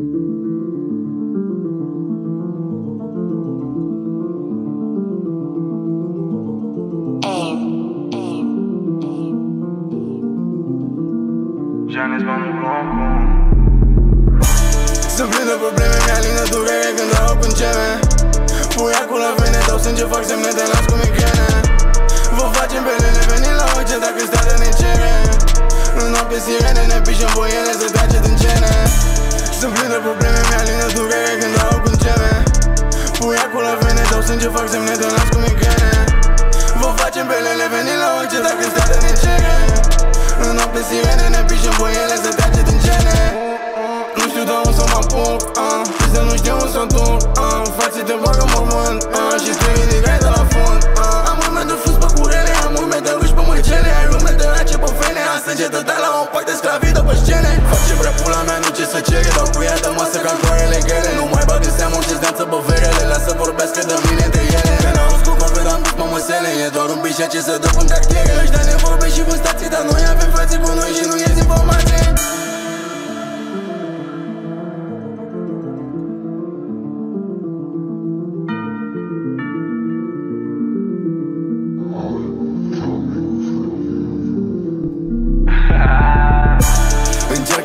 Aim, aim, aim. Giannis va în blocul Sunt plină probleme, mi-alină durere când dau în gene Pui acul la vene, dau sânge, fac semne de las cu migrene. Vă facem pe lene, veni la orice dacă starea ne cere În noapte sirene, ne pișem boiene să trage din gene Sunt plină probleme, mi-alină durere când dau în gene Pui acul la vene, dau sânge, fac semne de las cu migrene. Vă facem pe lene, veni la orice dacă starea ne cere În noapte sirene, ne pișem boiene să trage din gene. Nu știu de unde să mă apuc, uh, să nu știu unde să duc uh, Fații te bagă mormânt uh, și tu o pac de sclavii pe scene Face vrea pula mea, nu ce să cere Dau cu ea de masă ca coarele grele Nu mai bag în seamă ce-ți danță pe verele Lasă vorbească de mine între ele Când auzi cu copil am dus mămăsele E doar un bișa ce să dă în cartiere Ăștia ne vorbesc și cu stații Dar noi avem frații cu noi și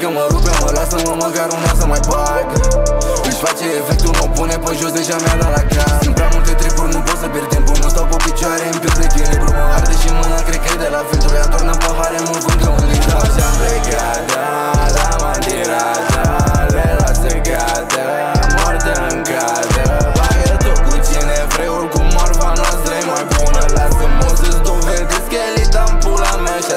Încearcă mă rupe, mă lasă-mă măcar una să mai bag. Își face efectul, mă pune pe jos, deja mi-a dat la cap Sunt prea multe tripuri, nu pot să pierd timpul Nu stau pe picioare, îmi pierd echilibru. Mă arde și mâna, cred că e de la filtru Ea tornă pahare, mă vând ca un litru. Așa-am plecat, da, la m-am tirat, da Le lasă gata, moarte în cadă Bagă tot cu cine vrei, oricum marfa noastră e mai bună. Lasă-mă să-ți dovedesc că elita în pula mea și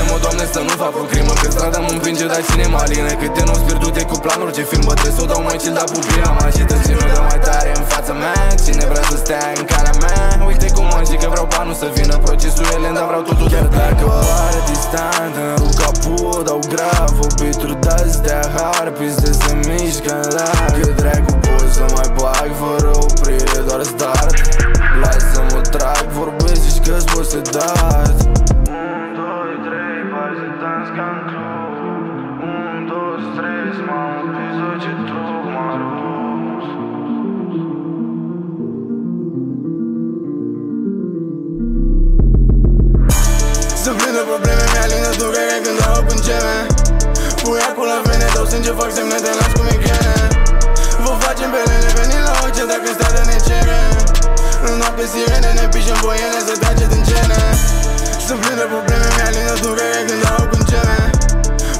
asumă Ține-mă, Doamne, să nu fac o crimă Că strada mă împinge, dar cine mă alină Câte nu pierdute cu planuri, ce film bătrân Să o dau mai chill, dar pupila mă agită Și nu dă mai tare în fața mea. Cine vrea să stea în calea mea? Uite cum mă zic că vreau banul să vină Procesul e lent, dar vreau totul Chiar dacă o are distant, în ruca pur Dau grav, o bitru de-astea Harpis de se mișcă în lar Că dracu pot să mai bag fără oprire, doar start Lasă-mă trag, vorbesc și că-ți pot să dat 1, 2, 3, faci dans ca în club 1, 2, 3, mamă, piză ce trup m-a rupt Sunt plin de probleme, mi-alină durere când dau în gene Pui acul la vene, dau sânge, fac semne de las cu migrene. Vă facem pe lene, veni la orice dacă starea ne cere În noapte sirene, ne pișem boiene să trage din gene Sunt plin de probleme, mi-alină durere când dau în gene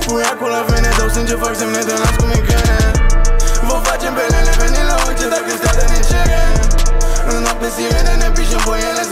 Pui acul la vene, dau sânge, fac semne de las cu migrene. Vă facem pe lene, veni la orice dacă starea ne cere În noapte sirene, ne pișem boiene